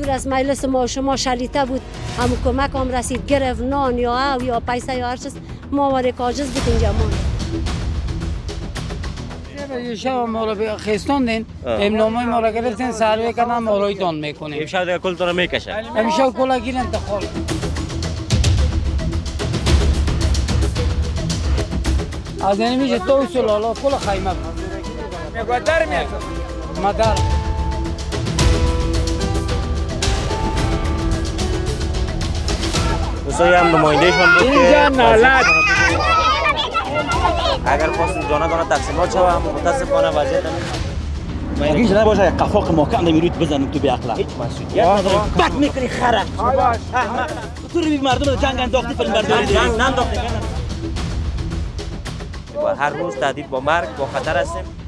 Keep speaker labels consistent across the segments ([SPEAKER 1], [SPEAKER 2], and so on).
[SPEAKER 1] دور از مجلس ما شما شلیته بود. هم کمک هم رسید. گرفت نان یا او یا پیسه یا هر چیز. ما وارد کاجز بود اینجا
[SPEAKER 2] یه شب ما رو خیستاندین امنامه ما رو گرفتین سروی کردن ما رویتان می‌کنیم.
[SPEAKER 3] امشب دیگه کل رو می‌کشه
[SPEAKER 2] امشب کلا گیر انتخال از این میشه تو سلالا کلا خیمه.
[SPEAKER 4] مگودر میاد
[SPEAKER 2] مدر.
[SPEAKER 3] دوستایی هم نمایندهشان بود
[SPEAKER 4] اینجا
[SPEAKER 3] که
[SPEAKER 4] نالت
[SPEAKER 3] اگر خواستیم جانه دانه تقسیمات شوه هم متاسفانه وضعیت
[SPEAKER 5] اگه نباشه یک قفاق محکم نمی‌روید بزنیم تو به اخلاق
[SPEAKER 3] هیچ مسئولیت نداریم
[SPEAKER 5] بد می‌کنی خرک تو رو بی مردم رو جنگ انداختی فیلم برداری
[SPEAKER 3] جنگ و هر روز تهدید با مرگ با خطر هستیم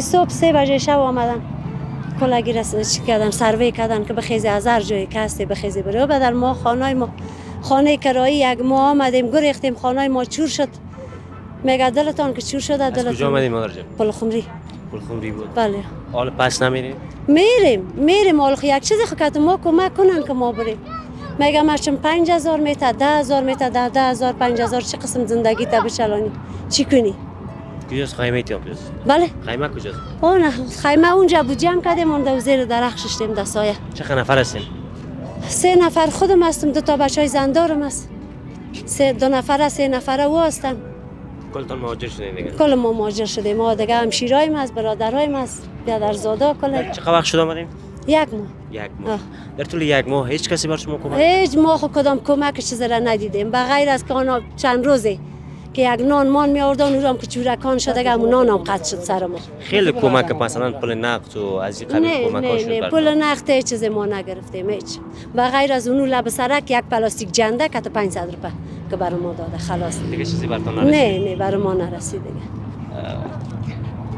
[SPEAKER 1] صبح سه بجه شب آمدن کلگی رس کردن سروی کردن که بخیزی از هر جایی که هستی بخیزی بره. و بدل ما خانه ما خانه کرایی یک ما آمدیم گریختیم خانه ما چور شد. میگه دلتان که چور شده
[SPEAKER 3] از کجا
[SPEAKER 1] دلتان.
[SPEAKER 3] آمدیم مادر جان
[SPEAKER 1] پل خمری
[SPEAKER 3] پلخمری بود.
[SPEAKER 1] بله.
[SPEAKER 3] حال پس نمیریم؟
[SPEAKER 1] میریم میریم. آلخ یک چیزی خود ما کمک کنن که ما بریم. میگم مرچم پنج هزار میته ده هزار میته ده ده هزار پنج هزار. چه قسم زندگی تا بچلانی چی کنی؟
[SPEAKER 3] کجاست؟ خیمه ایتیام کجاست؟
[SPEAKER 1] بله.
[SPEAKER 3] خیمه کجاست؟
[SPEAKER 1] آن خیمه اونجا بود جمع کردیم و زیر درخت ششتیم در سایه
[SPEAKER 3] چه نفر هستیم
[SPEAKER 1] سه نفر خودم هستم دو تا بچه های زندارم هست. سه دو نفر سه نفر او هستن.
[SPEAKER 3] کلتان مهاجر شدین دیگه؟
[SPEAKER 1] کل ما مهاجر شدیم. ما دیگه همشیرایم هست برادرایم هست بیادرزادا کل.
[SPEAKER 3] چقدر وقت شد آمدیم
[SPEAKER 1] یک ماه.
[SPEAKER 3] یک ماه.
[SPEAKER 1] آه.
[SPEAKER 3] در طول یک ماه هیچ کسی بر شما کمک
[SPEAKER 1] هیچ ما خود کدام کمک چیزی را ندیدیم. بغیر از که آنها چند روزه که یک نان مان می آوردن اونم که چورکان شده که همون نان هم قطع شد سر ما.
[SPEAKER 3] خیلی کمک مثلا پل نقد و از این قبیل کمک
[SPEAKER 1] نه
[SPEAKER 3] شد
[SPEAKER 1] نه. پول نقد چیزی ما نگرفتیم هیچ. بغیر از اونو لب سرک یک پلاستیک جنده که 500 روپه که برای ما داده خلاص.
[SPEAKER 3] دیگه چیزی برتان نرسید؟
[SPEAKER 1] نه نه برای ما نرسید دیگه.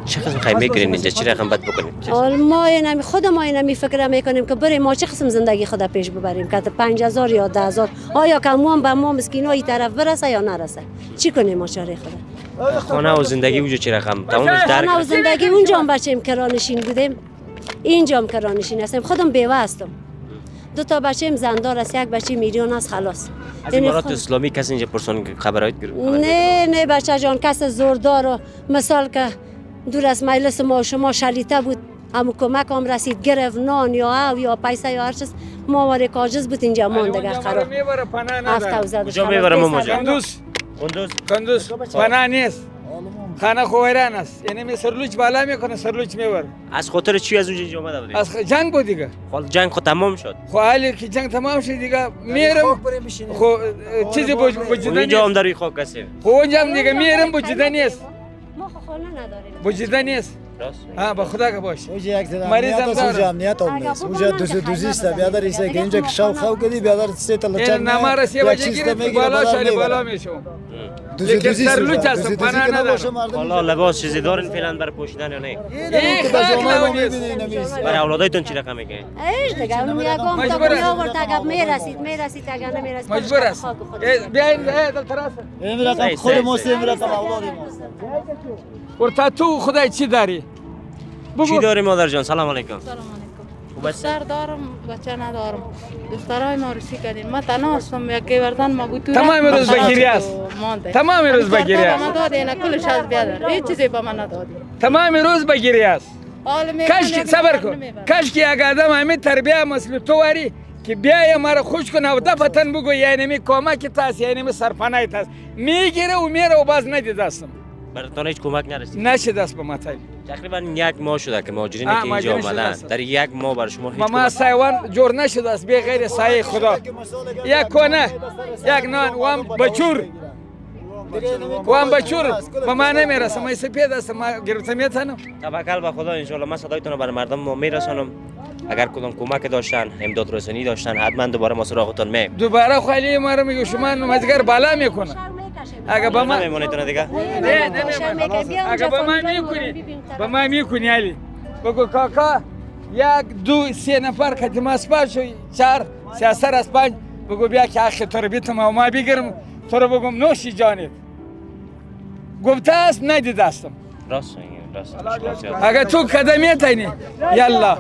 [SPEAKER 3] چه قسم خیمه گیرین اینجا؟ چی رقم بد بکنیم؟ چه-
[SPEAKER 1] حال ما اینمی خود ما اینمی فکر می‌کنیم که بریم ما چه قسم زندگی خود پیش ببریم؟ که پنج هزار یا ده هزار. آیا که ما هم به ما مسکین های طرف برسه یا نرسه؟ چی کنیم ما چاره خود
[SPEAKER 3] خانه و زندگی اونجا چی رقم؟ تمامش
[SPEAKER 1] خانه و
[SPEAKER 3] درک
[SPEAKER 1] زندگی اونجا. هم بچیم کرانشین بودیم. اینجا هم کرانشین هستیم. خودم بیوه هستم. دو تا بچه زندار است یک بچه میلیون است خلاص.
[SPEAKER 3] از
[SPEAKER 1] یعنی
[SPEAKER 3] امارات
[SPEAKER 1] خود-
[SPEAKER 3] اسلامی کسی اینجا پرسان خبرایت گرفت
[SPEAKER 1] نه نه بچه جان کس زوردار و مثال که دور از مجلس ما و شما شلیته بود. هم کمک هم رسید. گرفت نان یا او یا پیسه یا هر چیز. ما وارد کاجز بود اینجا. ماندگه خراب.
[SPEAKER 4] می‌بره پناه نداره.
[SPEAKER 3] کجا می‌بره
[SPEAKER 4] کندوز
[SPEAKER 3] جان؟
[SPEAKER 1] سلامت.
[SPEAKER 3] کندوز.
[SPEAKER 4] کندوز. پناه نیست. خانه خویران است. یعنی می سرلوچ بالا می‌کنه سرلوچ می‌بره.
[SPEAKER 3] از خاطر چی از اونجا اینجا آمده بودیم
[SPEAKER 4] از جنگ بود دیگه.
[SPEAKER 3] خب جنگ خود تمام شد.
[SPEAKER 4] خو حالی که جنگ تمام شد دیگه میرم. خو چیزی
[SPEAKER 3] اینجا
[SPEAKER 4] نیست
[SPEAKER 3] هم در خاک هستیم
[SPEAKER 4] خو اونجا هم دیگه میرم وجوده نیست.
[SPEAKER 1] ما خانه نداریم.
[SPEAKER 4] وجوده نیست؟
[SPEAKER 3] راست
[SPEAKER 4] ها به خدا که باش
[SPEAKER 6] اوجا یک ذره
[SPEAKER 4] مریض هم داره.
[SPEAKER 6] اوجا امنیت هم نیست اوجا
[SPEAKER 1] که
[SPEAKER 6] دوزی است. بیادر ایسا که اینجا که شاو خاو کدی بیادر سه تا لچک
[SPEAKER 4] این نمارس یه
[SPEAKER 6] یک
[SPEAKER 4] وجه
[SPEAKER 6] چیز
[SPEAKER 4] گیرد
[SPEAKER 6] می‌گیره
[SPEAKER 4] بالا شاری بالا میشم
[SPEAKER 6] اوجا.
[SPEAKER 4] هستم، پناه ندارم.
[SPEAKER 3] حالا لباس چیزی دارین فعلا برای پوشیدن یا نه. برای اولادایتون چی رقم میگه
[SPEAKER 1] ایش دیگه اون یکم تا
[SPEAKER 4] است.
[SPEAKER 1] آورد اگر می‌رسید می‌رسید اگر نمی‌رسید
[SPEAKER 4] مجبور است بیاین دل طرف
[SPEAKER 6] این رقم خود ما. سیم رقم اولاد ماست
[SPEAKER 4] ورتا تو خدای چی داری
[SPEAKER 3] چی داری مادر جان سلام علیکم
[SPEAKER 7] سلام علیکم دختر دارم بچه ندارم. دخترای ما رسی کردیم من تنها هستم یکی وردن ما بود.
[SPEAKER 4] تمام روز بگیری است. تمام روز بگیری است.
[SPEAKER 7] ما داده اینا کلش از بیادر هیچ چیزی به من ندادی.
[SPEAKER 4] تمام روز بگیری است.
[SPEAKER 7] حال می
[SPEAKER 4] کاش که صبر کن. کاش که یک آدم همین تربیه مثل تو واری که بیای مرا خوش کنه و دفتن بگو یعنی می کمک تاست یعنی می سرپناه تاست می‌گیره و میره و باز ندید دستم
[SPEAKER 3] براتون هیچ کمک نرسید.
[SPEAKER 4] نشد دست به متای
[SPEAKER 3] تقریبا یک ماه شده که مهاجرینی
[SPEAKER 4] آه،
[SPEAKER 3] که اینجا آمدن. در یک ماه بر شما هیچ
[SPEAKER 4] ما سایوان جور نشده است به غیر سایه خدا یک کنه یک نان وام بچور وام بچور به ما نمی‌رسه ما سپید است ما گرفتم می‌تونم
[SPEAKER 3] توکل به خدا انشالله من صدایتون رو برای مردم ما میرسانم اگر کدام کمک داشتن امداد رسانی داشتن حتما دوباره ما سراغتون میم
[SPEAKER 4] دوباره خالی ما رو میگه شما نمازگر بالا می‌کنه اگه به ما
[SPEAKER 3] نمیمونید دیگه
[SPEAKER 4] اگه به ما می‌کنی به ما می‌کنی علی بگو کاکا یک دو سه نفر که ما سپار شو چهار سه سر از پنج بگو بیا که اخی تو رو بیتم و ما بگیرم تو رو بگم نوشی جانت گفته است ندیده استم
[SPEAKER 3] راست میگی راست میگی.
[SPEAKER 4] اگه تو قدمی تینی یلا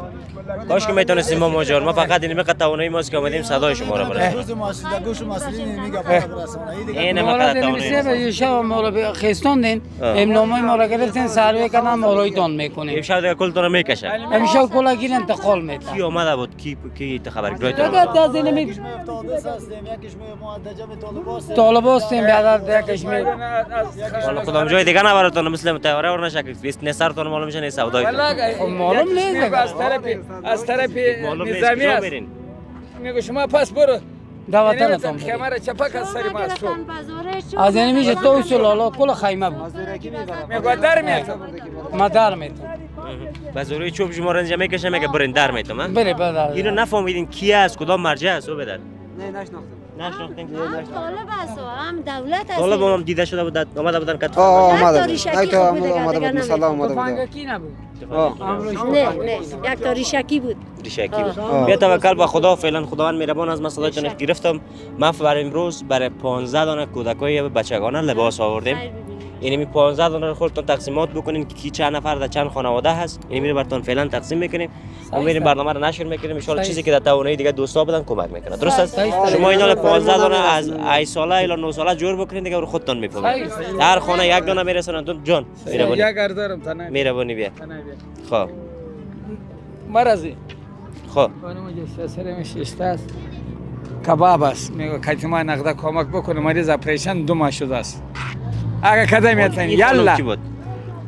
[SPEAKER 3] کاش که می‌تونستیم ما ماجر ما فقط این مقدار توانایی ماست که آمدیم صدای شما رو برسونیم
[SPEAKER 6] روز ماسیده گوش مسئولین میگه این
[SPEAKER 3] مقدار توانایی
[SPEAKER 2] به شب ما رو خیستاندین
[SPEAKER 3] آه.
[SPEAKER 2] امنامه ما رو گرفتین سروی کردن مالایتان می‌کنیم
[SPEAKER 3] امشب دیگه کلتون رو می‌کشه.
[SPEAKER 2] امشب کلا گیر انتقال میتن
[SPEAKER 3] کی آمده بود؟ کی کی خبرگیری
[SPEAKER 2] فقط از این می
[SPEAKER 6] یکیش می می معدجم طالباست
[SPEAKER 2] طالب هستیم بیادر دیگه کشمیر
[SPEAKER 3] والا کدام جای دیگه نبرتون مثل تیاره ور نشکل لیست نصرتون معلوم میشه نیست سودای
[SPEAKER 4] خب
[SPEAKER 2] معلوم نیست.
[SPEAKER 4] از طرف از طرف نظامی است میگه شما پس برو.
[SPEAKER 2] دواتنتان
[SPEAKER 4] خمر چپک از سری ما تو.
[SPEAKER 2] از این میشه تو سلالا کل خیمه. بود
[SPEAKER 4] میگه در میتم
[SPEAKER 2] ما در میتون
[SPEAKER 3] به زوری چوب شما اینجا می‌کشه میگه برین در میتم ها؟
[SPEAKER 2] بره بدر
[SPEAKER 3] اینو نفهمیدین کی است کدام مرجع است او بدن نه نشناختین
[SPEAKER 1] طالب است هم دولت است.
[SPEAKER 3] طالب هم دیده شده بود آمده بودن که
[SPEAKER 1] آمده بود. یک خوب دیگه دیگه نمی‌دونم.
[SPEAKER 2] فنگکی نبود؟
[SPEAKER 1] نه نه یک تاریشکی بود.
[SPEAKER 3] ریشکی بود. بیا توکل به خدا فعلا خداوند مهربان از من صدایتون گرفتم. ما برای امروز برای 15 دانه کودکای بچگانه لباس آوردیم. یعنی می 15 دانه رو خودتون تقسیمات بکنین که کی چند نفر در چند خانواده هست. یعنی میره براتون فعلا تقسیم می‌کنیم. و میریم برنامه رو نشر می‌کنیم. ان. چیزی که در توانایی دیگه دوستا بدن کمک می‌کنه. درست است. شما اینا رو 15 دانه از 8 ساله الی 9 ساله جور بکنین دیگه رو خودتون می‌فهمید. هر خانه یک دانه میرسونن جان میربونی
[SPEAKER 4] یک اردارم تنه
[SPEAKER 3] میربونی بیا. خب.
[SPEAKER 4] مرزی
[SPEAKER 3] خب.
[SPEAKER 4] خانم میشسته است. کباب است. میگه کتی ما نقده کمک بکنه. مریض اپریشن دو ماه شده است. اگه کدام
[SPEAKER 3] خانم
[SPEAKER 4] یلا
[SPEAKER 3] کی بود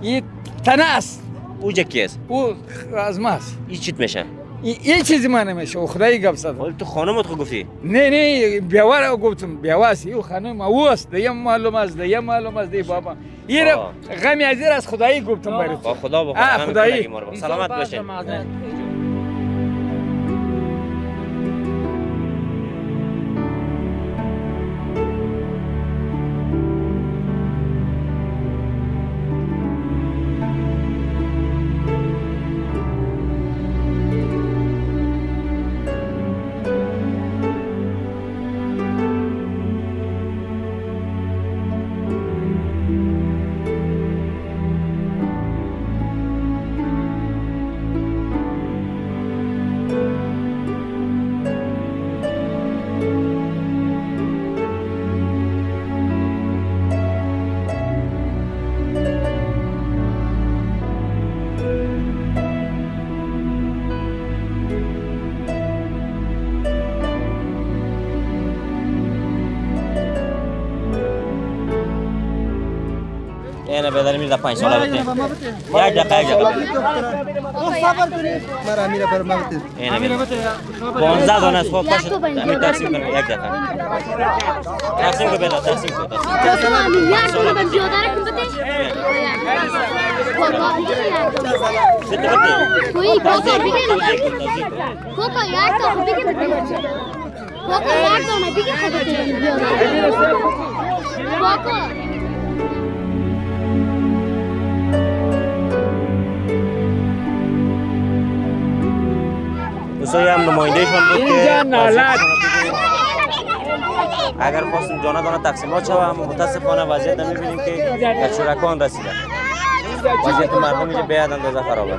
[SPEAKER 4] این تنه است
[SPEAKER 3] اوجا کی است
[SPEAKER 4] او از ماست
[SPEAKER 3] این چیت میشه
[SPEAKER 4] این این چیزی ما نمیشه او خدایی گپ زد
[SPEAKER 3] ولی تو خانمت خو گفتی
[SPEAKER 4] نه نه بیوار گفتم بیواس او خانم او است دیم معلوم است دیم معلوم است دی بابا این. غمی ازیر از خدایی گفتم برات
[SPEAKER 3] با خدا همین
[SPEAKER 4] خدایی.
[SPEAKER 3] سلامت باشین اینه میره 5 ساله بده یک دقیقه یک دقیقه
[SPEAKER 6] مرا میره بر مبت
[SPEAKER 3] اینه میره 15 دانه است خب باشه همین تقسیم کنم یک دقیقه تقسیم کو بده تقسیم کو تقسیم
[SPEAKER 8] یاد کنم
[SPEAKER 3] دوستای هم نمایندهشان بود که. اگر خواستیم دانه تقسیمات شوه اما متاسفانه وضعیت می‌بینیم که در چورکان رسیده وضعیت مردم اینجا به اندازه خرابه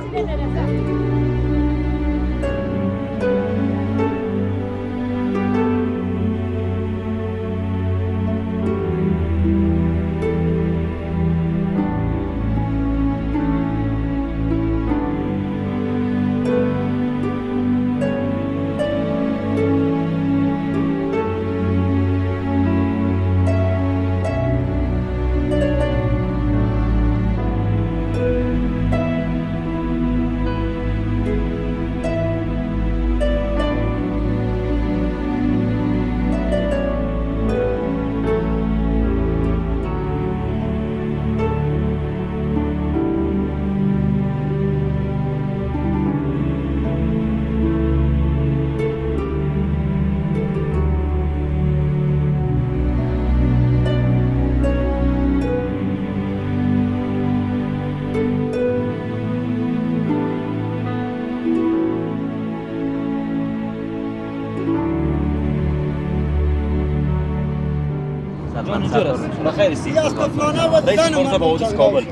[SPEAKER 5] است بخیر سی
[SPEAKER 6] از طفلانه و زن
[SPEAKER 5] مرزا با حدود کابل.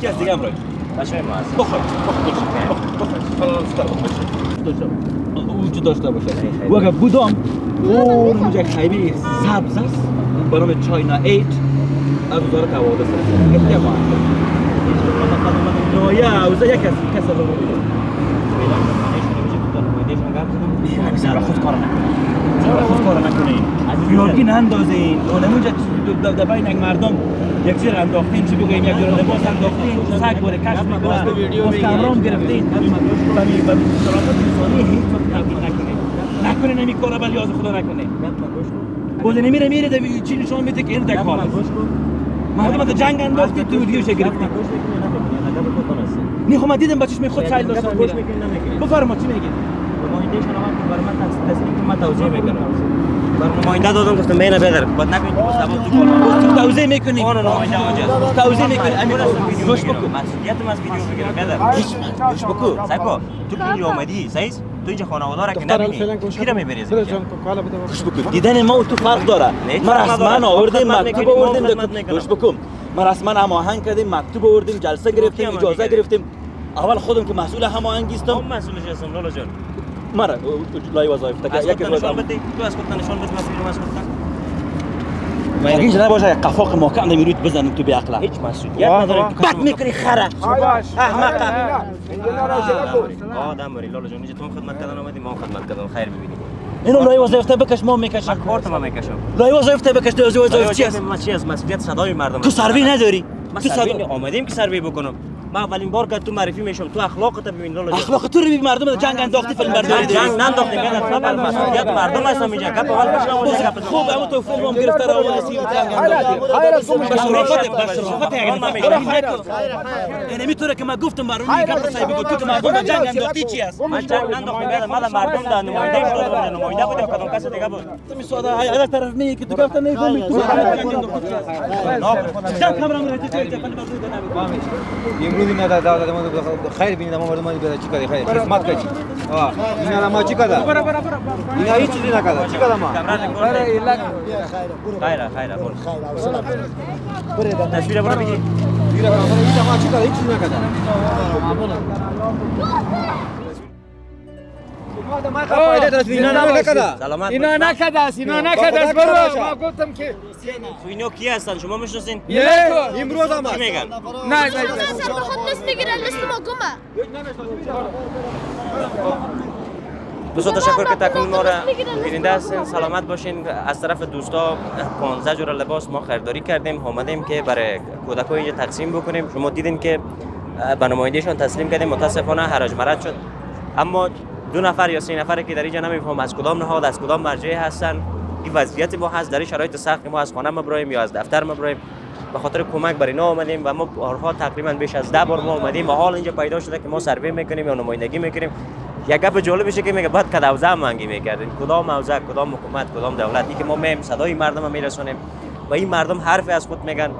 [SPEAKER 5] کی از دیگه هم رای
[SPEAKER 3] هست
[SPEAKER 5] بخور وجود داشته باشه. و اگر بودم اون اونجا خیمه سبز است. به نام چاینا 8 از وزارت حوادث است. گفته ما نویا اوزا یک کس کس رو خود کار نکنه خود کار نکنه بیارگی نندازین اونمونجا در بین یک مردم یک چیز انداختین چی بگویم یک جور لباس انداختین سگ باره کش می‌کنه مستمرام گرفتین بمی بمی سرامت انسانی هیچ وقت تبدیل نکنه نکنه نمی کارا ولی از خدا نکنه بوده نمیره میره دوی چی نشان میده که این در کار مردم از جنگ انداختی تو ویدیوش گرفتی نه خب من دیدم بچش می خود سایل داشتن میره بفرما چی میگی
[SPEAKER 3] من توضیح می‌کنم بر نماینده. دادم گفتم بین بغیر بعد نکنید که مستباب تو کار.
[SPEAKER 5] تو توضیح می‌کنی
[SPEAKER 3] آن نماینده آنجا
[SPEAKER 5] توضیح می‌کنی امیر گوش بکن.
[SPEAKER 3] مسئولیتم از ویدیو بگیرم بغیر
[SPEAKER 5] هیچ گوش بکن.
[SPEAKER 3] سایپا تو که آمدی سایز تو اینجا خانواده را که نبینی. کی را می‌بری از اینجا
[SPEAKER 5] گوش بکن. دیدن ما و تو فرق داره. ما
[SPEAKER 3] فرق
[SPEAKER 5] رسما
[SPEAKER 3] نداره.
[SPEAKER 5] آوردیم مکتوب آوردیم. گوش بکن. ما رسما هماهنگ کردیم مکتوب آوردیم جلسه گرفتیم
[SPEAKER 3] هماهنگ
[SPEAKER 5] اجازه؟ گرفتیم. اول خودم که مسئول هماهنگی
[SPEAKER 3] هم
[SPEAKER 5] هستم
[SPEAKER 3] مسئولش هستم لالا جان.
[SPEAKER 5] مرا لای وظایف
[SPEAKER 3] از
[SPEAKER 5] تا یک
[SPEAKER 3] خودت
[SPEAKER 5] روز
[SPEAKER 3] نشان بده تو از خودت نشان بده من بیرون از خودت
[SPEAKER 5] اگه نباشه یک قفاق محکم نمی‌رود بزنیم تو بیعقله
[SPEAKER 3] هیچ مسئولیت نداره تو
[SPEAKER 5] بد می‌کنی خره احمق
[SPEAKER 3] بری لالا جان اینجا تو خدمت کردن آمدی ما خدمت کردن خیر ببینیم
[SPEAKER 5] اینو لای وظایف بکش ما می‌کشم
[SPEAKER 3] کارت ما می‌کشم
[SPEAKER 5] لای وظایف بکش تو وظایف چی است
[SPEAKER 3] ما چی از مسئولیت صدای مردم
[SPEAKER 5] تو سروی نداری
[SPEAKER 3] ما
[SPEAKER 5] تو
[SPEAKER 3] سروی
[SPEAKER 5] سروی
[SPEAKER 3] آمدیم که سروی بکنم ما اولین بار که تو معرفی میشم تو اخلاقت ببین لالا
[SPEAKER 5] اخلاق تو رو ببین مردم از جنگ انداختی فیلم برداری
[SPEAKER 3] من جنگ ننداختیم بگم خبر مسئولیت مردم هستم اینجا گپ اول گپ
[SPEAKER 5] خوب اما تو فیلم هم گرفته رو هستی جنگ انداختی به شرافت به شرافت یعنی می‌تونه که من گفتم برون این گپ سعی بگو تو که مردم جنگ انداختی چی است
[SPEAKER 3] من جنگ ننداختم بگم مال مردم در نماینده بود نماینده بود یا کدام کس دیگه بود
[SPEAKER 5] تو می ساده از طرف میگی که تو گفته نمی‌فهمی تو جنگ انداختی چی است جنگ کامرا میره تو
[SPEAKER 9] امروز اینا دا دا ما خیر بینید ما مردم بیاد چی کردی خیر خدمت کردی آه اینا ما چی کردی اینا هیچ چیزی نکرد چی کردم ما
[SPEAKER 3] خیره خیره برو تصویر برو بگی
[SPEAKER 9] اینا ما چی کردی هیچ چیزی نکرد اینا نکرد
[SPEAKER 4] اینا است اینا
[SPEAKER 9] خدا
[SPEAKER 4] برو ما گفتم که
[SPEAKER 3] تو اینا کی هستن. شما می‌شناسین؟
[SPEAKER 4] نه
[SPEAKER 9] امروز هم
[SPEAKER 3] چی میگن؟
[SPEAKER 4] نه نه
[SPEAKER 8] سر خود نصف می‌گیرن ما گمه.
[SPEAKER 3] تشکر که تکمیل ما را بیننده هستین. سلامت باشین. از طرف دوستا 15 جور لباس ما خریداری کردیم. آمدیم که برای کودک اینجا تقسیم بکنیم. شما دیدین که به نمایندهشان تسلیم کردیم. متاسفانه حراج مرد شد. اما دو نفر یا سه نفر که در اینجا نمیفهم از کدام نهاد از کدام مرجع هستن. این وضعیت ما هست در شرایط سخت ما از خانه مبرایم یا از دفتر مبرایم به خاطر کمک برای اینا آمدیم و ما بارها تقریبا بیش از ده بار ما آمدیم و حال اینجا پیدا شده که ما سروی می‌کنیم یا نمایندگی می‌کنیم. یک گپ جالب میشه که میگه بعد کد اوضاع منگی می‌کردین؟ کدام اوضاع کدام حکومت کدام دولت؟ که ما میم صدای مردم میرسونیم. و این مردم حرفی از خود میگن.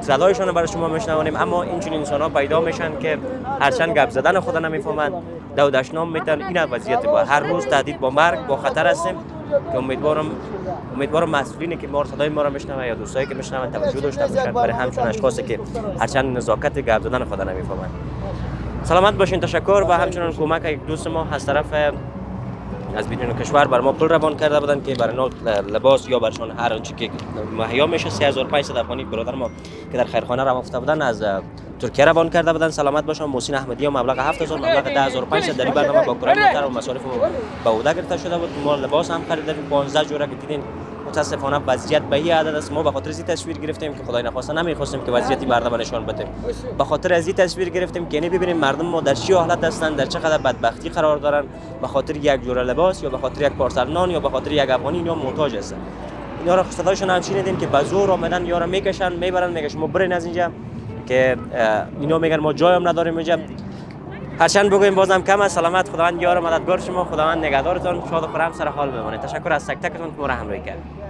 [SPEAKER 3] صدایشان رو برای شما میشنوانیم. اما این انسان ها پیدا میشن که هرچند گپ زدن خود نمی‌فهمند دو دشنام میتن این وضعیت با هر روز تهدید با مرگ با خطر هستیم که امیدوارم امیدوارم مسئولینی که ما صدای ما رو میشنون یا دوستایی که میشنون توجه داشته باشن. برای همچون اشخاصی که هرچند نزاکت گپ زدن خود نمی‌فهمند سلامت باشین تشکر و همچنان کمک یک دوست ما از طرف از بیرون کشور بر ما پول روان کرده بودن که برای لباس یا برشان هر آنچه که مهیا میشه 3500 افغانی برادر ما که در خیرخانه روان افته بودن از ترکیه روان کرده بودن سلامت باشن محسن احمدی و مبلغ 7000 مبلغ 10500 در برنامه با کرای محترم و مصارف به عهده گرفته شده بود. ما لباس هم خریدیم 15 جوره که دیدین. متاسفانه وضعیت به این عدد است. ما به خاطر این تصویر گرفتیم که خدای نخواسته نمی‌خواستیم که وضعیت مردم نشان بدیم به خاطر از این تصویر گرفتیم که یعنی ببینیم مردم ما در چه حالت هستند در چقدر بدبختی قرار دارن به خاطر یک جوره لباس یا به خاطر یک پارسل نان یا به خاطر یک افغانی یا محتاج هستند اینا را صدایشون هم شنیدیم که به زور آمدن یا را می‌کشن می‌برن میگه شما برین از اینجا که اینا میگن ما جای هم نداریم اینجا. هرچند بگویم بازم کم است. سلامت. خداوند یار و مددگار شما. خداوند نگهدارتان. شاد و خرم سر حال بمانید. تشکر از تک تکتون. که ما را همراهی کرد